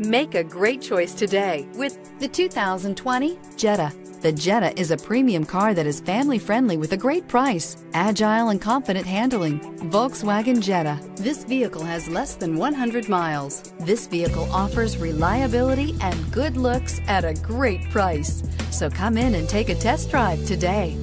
Make a great choice today with the 2020 Jetta. The Jetta is a premium car that is family friendly with a great price, agile and confident handling. Volkswagen Jetta. This vehicle has less than 100 miles. This vehicle offers reliability and good looks at a great price. So come in and take a test drive today.